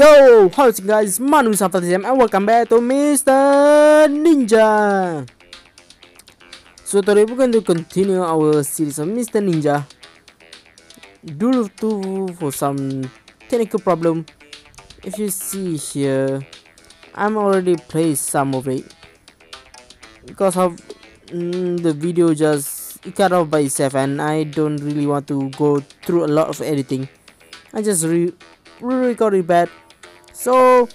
Yo, how's it guys? Manu Safatism and welcome back to Mr. Ninja. So today we're going to continue our series of Mr. Ninja. Due to for some technical problem, if you see here, I'm already played some of it because of mm, the video just cut off by itself and I don't really want to go through a lot of editing. I just re re-recorded bad so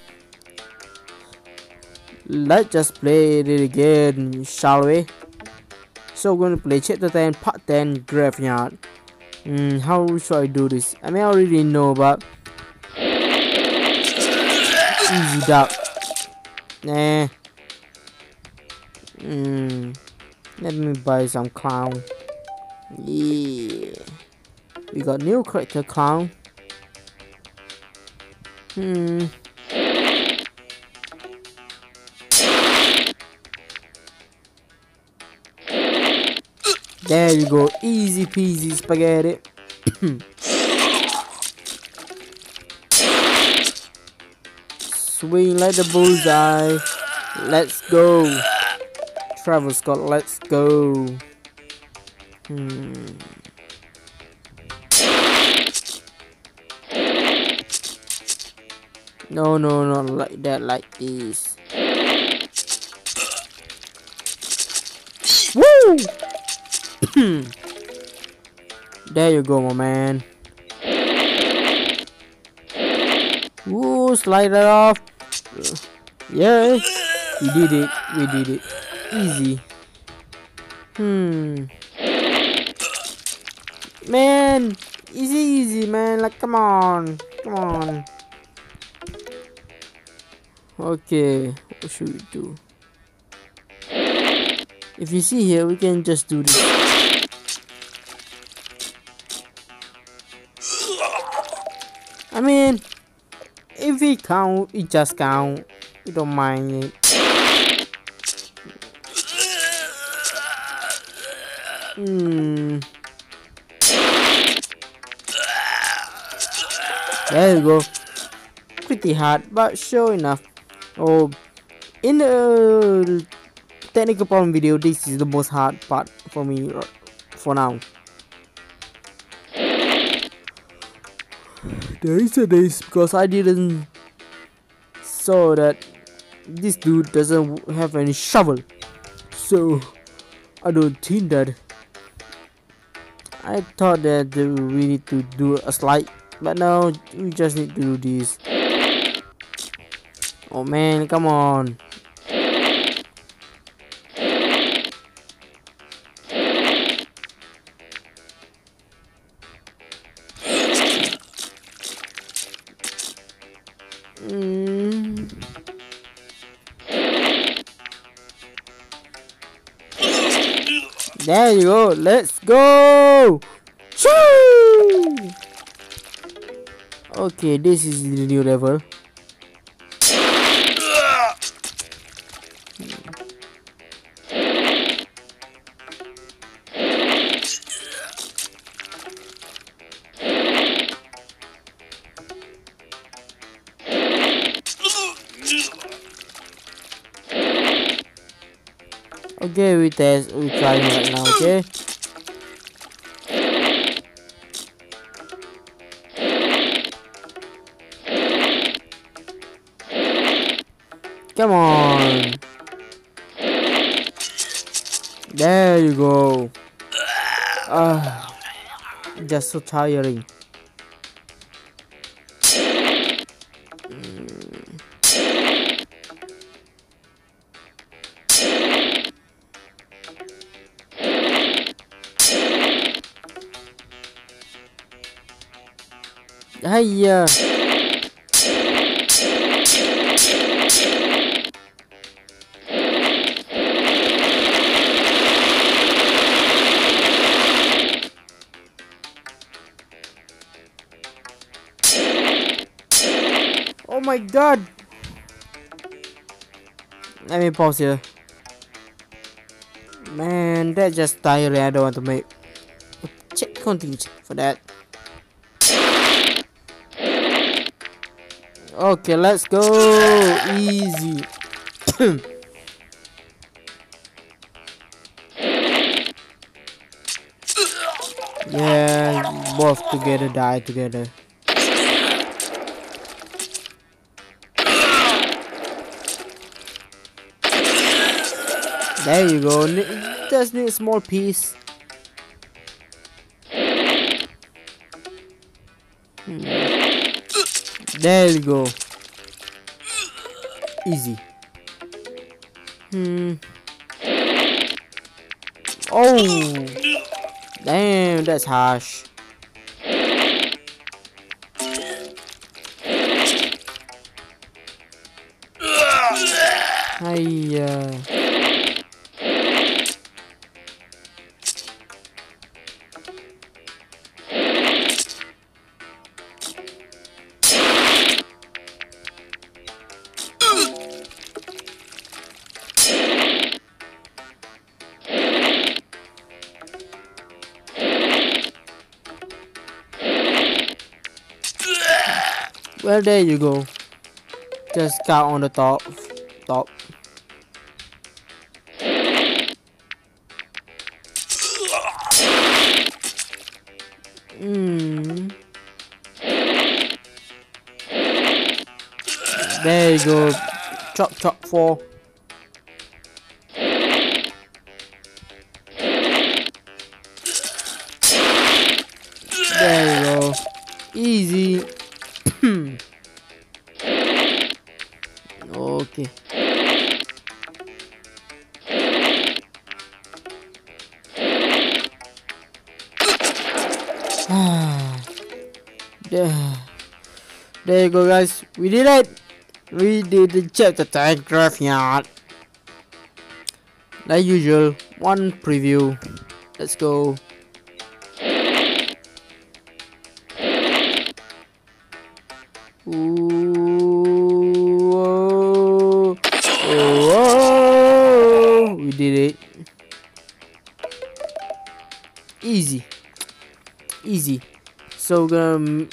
let's just play it again shall we? So we're gonna play chapter 10 part 10 graveyard. Mm, how should I do this? I mean I already know but easy duck nah. Mm, let me buy some clown. Yeah. We got new character clown Hmm. There you go, easy peasy spaghetti. Swing like the bullseye. Let's go. Travis Scott, let's go. Hmm. No, no, not like that, like this. Woo! there you go, my man. Woo, slide it off. Yeah, we did it. We did it. Easy. Hmm. Man, easy, easy, man. Like, come on. Come on. Okay, what should we do? If you see here, we can just do this. I mean, if we count, we just count. We don't mind it. Hmm. There you go. Pretty hard, but sure enough. Oh, in the technical problem video, this is the most hard part for me uh, for now. The reason is because I didn't saw that this dude doesn't have any shovel, so I don't think that. I thought that we need to do a slide, but now we just need to do this. Oh man, come on. Mm. There you go. Let's go. Choo! Okay, this is the new level. Okay, we test, we trying right now, okay? Come on. There you go. Uh, just so tiring. Hiya. Oh my god! Let me pause here. Man, that's just tiring. I don't want to make. Check, continue for that. Okay, let's go. Easy. yeah, both together die together. There you go. Just need a small piece. Hmm. There you go. Easy. Hmm. Oh. Damn, that's harsh. Hiya. Well, there you go. Just got on the top. Top. Hmm. There you go. Chop chop four. There you go. Easy. Okay. Ah. there. there you go guys. We did it. We did the chapter 10 graveyard like usual one preview. Let's go did it. Easy. Easy. So, um,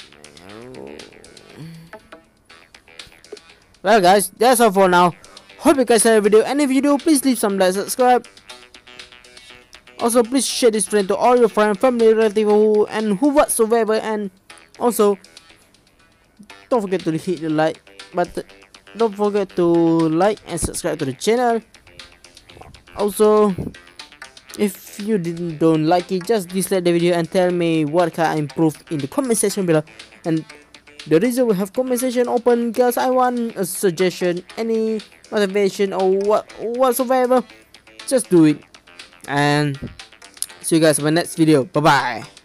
well guys, that's all for now. Hope you guys like the video and if you do, please leave some like, subscribe. Also, please share this friend to all your friends, family, relatives, who, and who whatsoever. And also, don't forget to hit the like button don't forget to like and subscribe to the channel also if you didn't don't like it just dislike the video and tell me what can I improve in the comment section below. And the reason we have comment section open because I want a suggestion any motivation or what whatsoever. Just do it. And see you guys in my next video. Bye bye